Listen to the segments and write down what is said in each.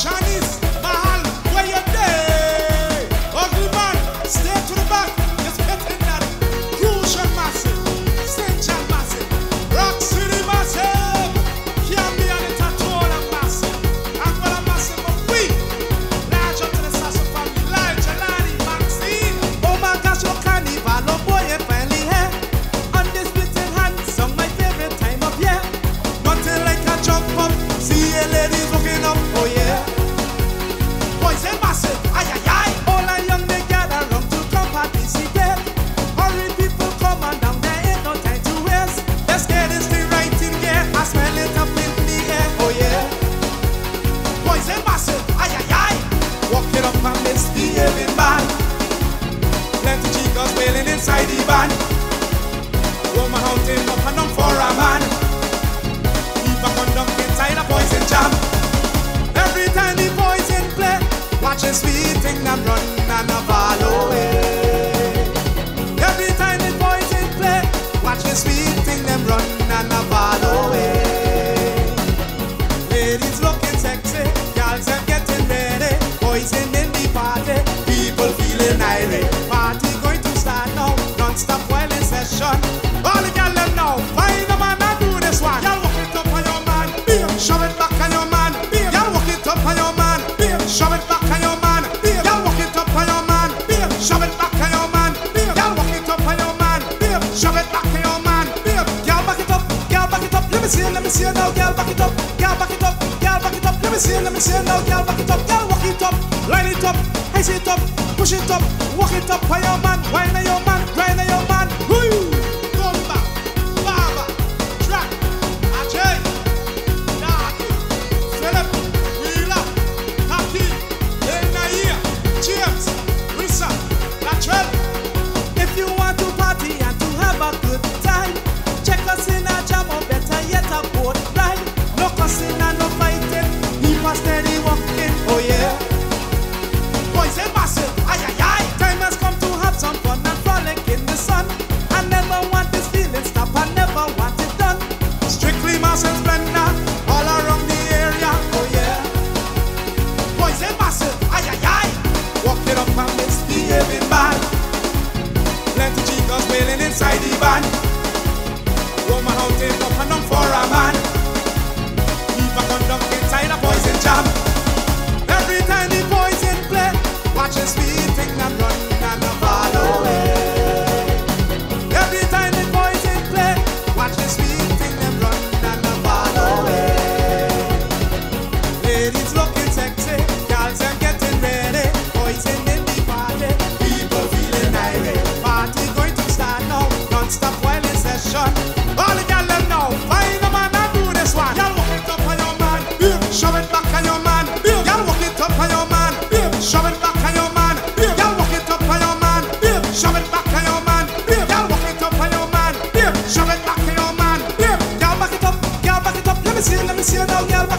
Shanice. سير لما تسير لو يا واخي توب يا واخي توب لايني توب هيسي توب بوشي توب واخي توب هيا مان وين يا مان وين يا مان wailing inside the van. Woman hunting up and down for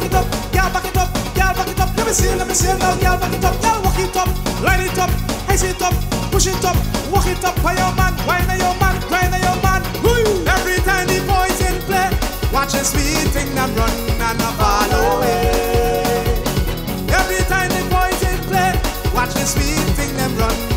back it up, y'all back it up, y'all back it up. Let me see, let me see now, y'all back it up, y'all walk it up, line it up, haze it up, push it up, walk it up for your man, wine for your man, grind for your man. Woo! Every time the boys in play, watch us sweet thing them run and I follow away. Every time the boys in play, watch us sweet thing them run.